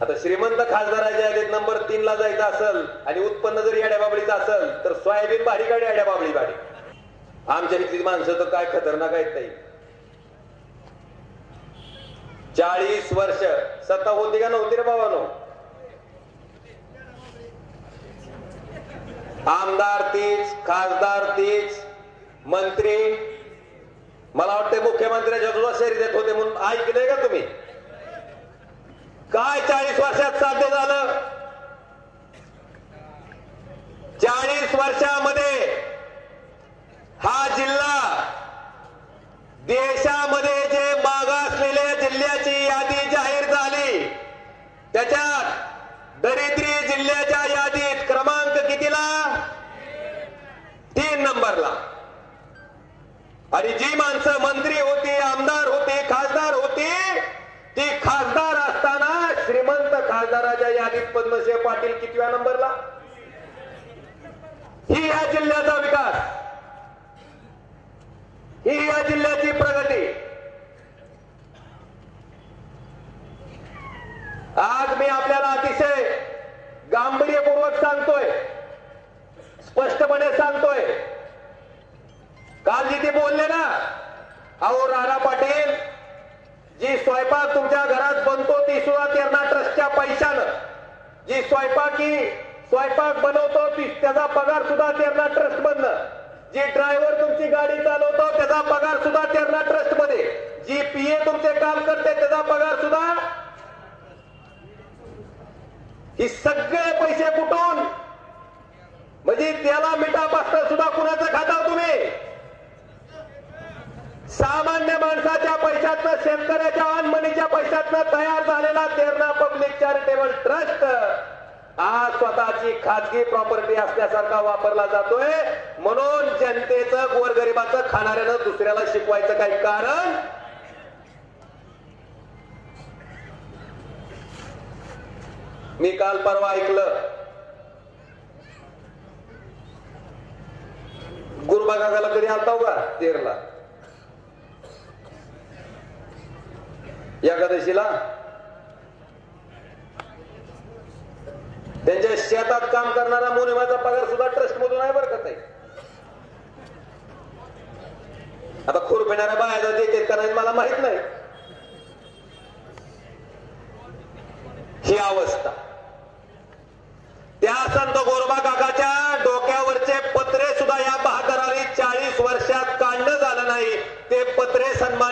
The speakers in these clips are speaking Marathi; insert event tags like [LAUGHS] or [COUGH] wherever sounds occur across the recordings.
आता श्रीमंत खासदाराच्या यादीत नंबर तीन ला जायचं असेल आणि उत्पन्न जर याड्या बाबळीचं असेल तर सोयाबीन भारी गाडी याड्या बाबळी गाडी आमच्या इथली माणसं तर काय खतरनाक आहेत नाही चाळीस वर्ष. सत्ता होती का नव्हती रे बाबानो? आमदार तीच खासदार तीच मंत्री. मला वाटते मुख्यमंत्र्याच्या सुद्धा शर्यत होते म्हणून ऐकलंय का तुम्ही? काय चाळीस वर्षात साध्य झालं? चाळीस वर्षामध्ये हा जिल्हा देशामध्ये जे मागासलेल्या जिल्ह्याची यादी जाहीर झाली. त्याच्यात दरिद्री जिल्ह्याच्या यादीत क्रमांक कितीला? तीन नंबरला. आणि जी माणसं मंत्री होती आमदार होती खासदार होती ती खासदार खासदाराच्या पद्मसिंह पाटील कितव्या नंबरला? ही या जिल्ह्याचा विकास. ही या जिल्ह्याची प्रगती. आज मी आपल्याला अतिशय गांभीर्यपूर्वक सांगतोय. स्पष्टपणे सांगतोय. काल जिथे बोलले ना अहो राणा पाटील जी स्वयंपाक तुमच्या घरात बनतो ती सुद्धा त्यांना ट्रस्टच्या पैशानं. जी स्वयंपाकी स्वयंपाक बनवतो ती त्याचा पगार सुद्धा त्यांना ट्रस्ट मधनं जी ड्रायव्हर तुमची गाडी चालवतो त्याचा पगार सुद्धा त्यांना ट्रस्टमध्ये. जी पीए तुमचे काम करते त्याचा पगार सुद्धा ही सगळे पैसे कुठून? म्हणजे त्याला मिठापासनं सुद्धा कुणाचं खाता तुम्ही? सामान्य माणसं पैशातनं शेतकऱ्याच्या अनमनीच्या पैशातनं तयार झालेला तेरणा पब्लिक चॅरिटेबल ट्रस्ट आज स्वतःची खाजगी प्रॉपर्टी असल्यासारखा वापरला जातोय. म्हणून जनतेचं गोरगरिबाचं खाणाऱ्यानं दुसऱ्याला शिकवायचं काही कारण? मी काल परवा ऐकलं. गुरुबागाला कधी आलता का तेरला. एकादशीला? त्यांच्या शेतात काम करणारा मोनिमाचा पगार सुद्धा ट्रस्ट मधून आहे बरं का आता खूर पिणाऱ्या बायाला देते का नाही मला माहीत नाही. ही अवस्था. त्या संत गोरबा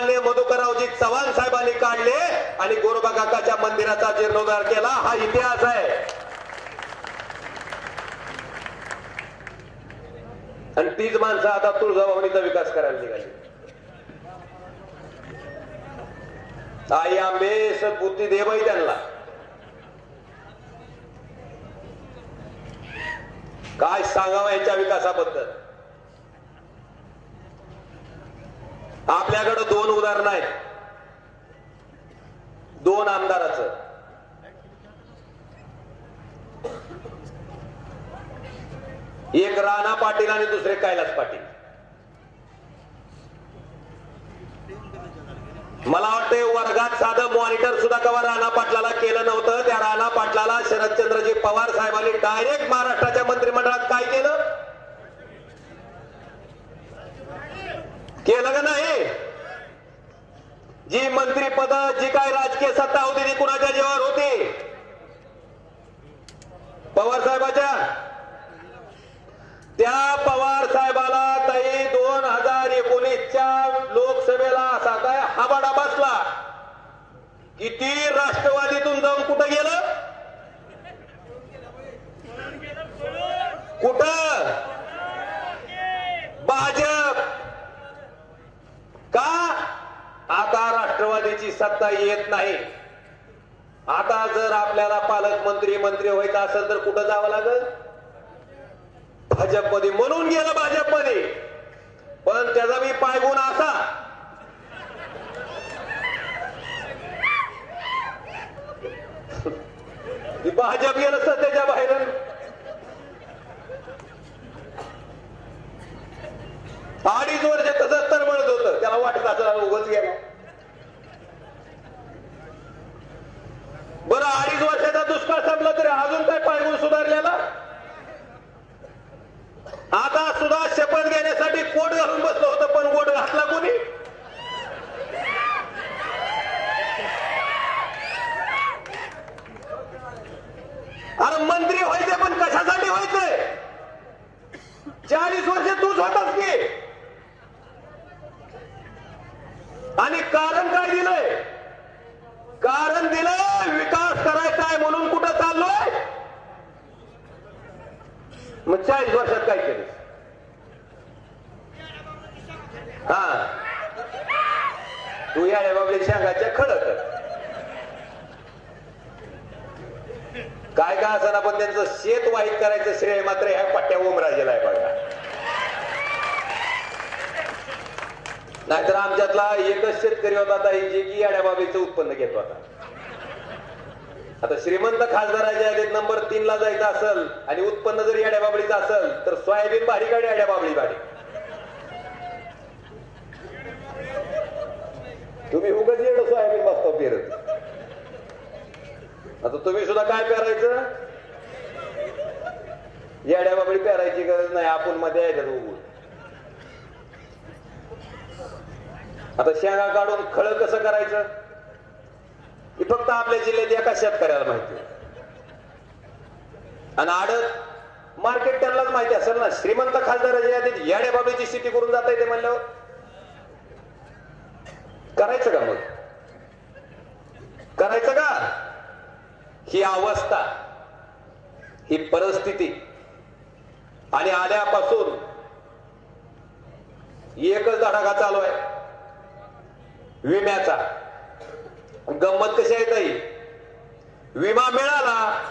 काढले मधुकररावजी चव्हाण साहेबांनी काढले आणि गोरोबा काकाच्या मंदिराचा जीर्णोद्धार केला. हा इतिहास आहे. आणि तीच माणसं आता तुळजाभवानीचा विकास करायला निघाली. आई आंबे सद्बुद्धी दे बाई त्यांना. काय सांगावं याच्या विकासाबद्दल? आपल्याकडं दोन उदाहरण आहेत. दोन आमदाराचं. एक राणा पाटील आणि दुसरे कैलास पाटील. मला वाटतंय वर्गात साधं मॉनिटर सुद्धा कवा राणा पाटलाला केलं नव्हतं त्या राणा पाटलाला शरदचंद्रजी पवार साहेबांनी डायरेक्ट महाराष्ट्राच्या मंत्रिमंडळात काय केलं का नाही जी मंत्रीपद जी काय राजकीय सत्ता होती ती कुणाच्या जीवावर होती? पवार साहेबाच्या? त्या पवार साहेबाला ताई दोन हजार एकोणीसच्या लोकसभेला असा काय हाबाडा बसला. किती राष्ट्रवादीतून जाऊन कुठं गेलं? कुठं? भाजप का आता राष्ट्रवादीची सत्ता येत नाही. आता जर आपल्याला पालकमंत्री मंत्री व्हायचं असेल तर कुठं जावं लागल? भाजपमध्ये. म्हणून गेलं भाजपमध्ये. पण त्याचा मी पायगुण असा. [LAUGHS] भाजप गेलं सध्याच्या बाहेर. अडीच वर्ष तसंच तर म्हणत होतं. त्याला वाटत असं उगच गेला बरं अडीच वर्ष सुधारलेला? आता सुद्धा शपथ घेण्यासाठी कोट घालून बसलो होतं पण कोट घातला कोणी? अरे मंत्री व्हायचे पण कशासाठी व्हायचंय चाळीस वर्ष तूच होतास की? आणि कारण काय दिलंय कारण दिलंय विकास करायचा आहे म्हणून कुठं चाललोय मग चाळीस वर्षात काय केलं? हा. तू याड्या बाबली शेंगाच्या खडक. काय का असं पण त्यांचं शेत वाईट करायचं श्रेय मात्र ह्या पट्ट्या ओमराजेला आहे बघा. नाहीतर आमच्यातला एकच शेतकरी होता आता जे की याड्याबाबीचं उत्पन्न घेतो आता. आता श्रीमंत खासदाराच्या यादीत नंबर तीन ला जायचं असेल आणि उत्पन्न जर याड्याबाबळीचं असेल तर सोयाबीन भारी गाडी याड्याबाबळी गाडी तुम्ही उगाच येड सोयाबीन बसतो पेरत. आता तुम्ही सुद्धा काय पेरायचं? येड्याबाबळी पेरायची गरज नाही आपण मध्ये यायचं उगून. आता शेंगा काढून खळ कसं करायचं? फक्त आपल्या जिल्ह्यात एका शेतकऱ्याला माहिती आणि आडत मार्केट त्यांनाच माहिती असेल ना श्रीमंत खासदाराच्या यादीत येड्या बाबीची स्थिती करून जाता येते म्हणल्यावर. करायचं का मग? करायचं का? ही अवस्था ही परिस्थिती. आणि आल्यापासून एकच धडाका चालू आहे. विम्याचा. गंमत कशी आहे ताई? विमा मिळाला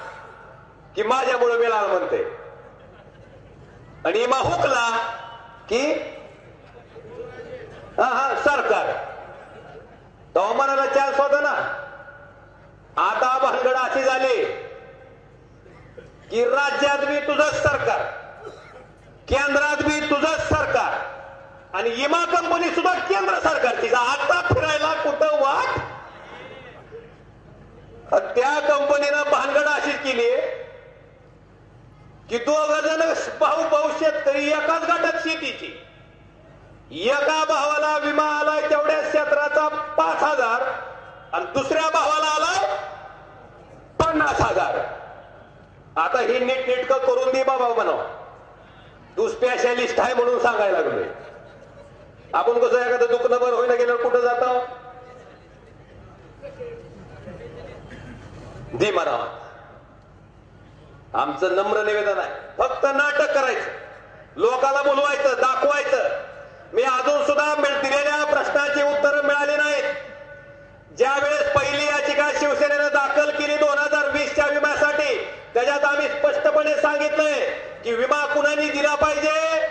की माझ्यामुळे मिळाला म्हणते. आणि विमा हुकला की हा हा सरकार. तेव्हा मनाला चान्स होता ना. आता भानगड अशी झाली की राज्यात बी तुझंच सरकार केंद्रात बी तुझंच सरकार आणि विमा कंपनी सुद्धा केंद्र सरकारची आता फिरायला कुठं वाट? त्या कंपनीनं भानगड अशी केली की दोघ जण भाऊ भाऊ शेतकरी एकाच गटात शेतीची. एका भावाला विमा आलाय तेवढ्या क्षेत्राचा पाच हजार आणि दुसऱ्या भावाला आलाय पन्नास हजार. आता ही नीट नीटक करून दे बाबा म्हणा तू स्पेशालिस्ट आहे म्हणून सांगायला लागलोय. आपण कसं एखादं दुखणं बरं होईना गेल्यावर कुठं जातो? दे म्हणा आमचं नम्र निवेदन आहे. फक्त नाटक करायचं. लोकाला बोलवायचं दाखवायचं. मी अजून सुद्धा दिलेल्या प्रश्नाची उत्तरं मिळाली नाहीत. ज्या वेळेस पहिली याचिका शिवसेनेनं दाखल केली दोन हजार वीसच्या विम्यासाठी त्याच्यात आम्ही स्पष्टपणे सांगितलंय की विमा कुणानी दिला पाहिजे?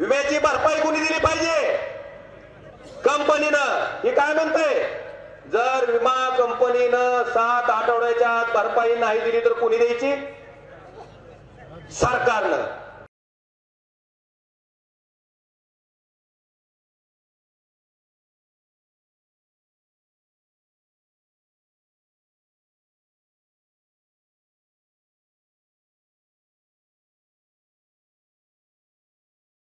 विम्याची भरपाई कुणी दिली पाहिजे? कंपनीनं. ही काय म्हणते जर विमा कंपनीनं सात आठवड्याच्या आत भरपाई नाही दिली तर कुणी द्यायची? सरकारनं.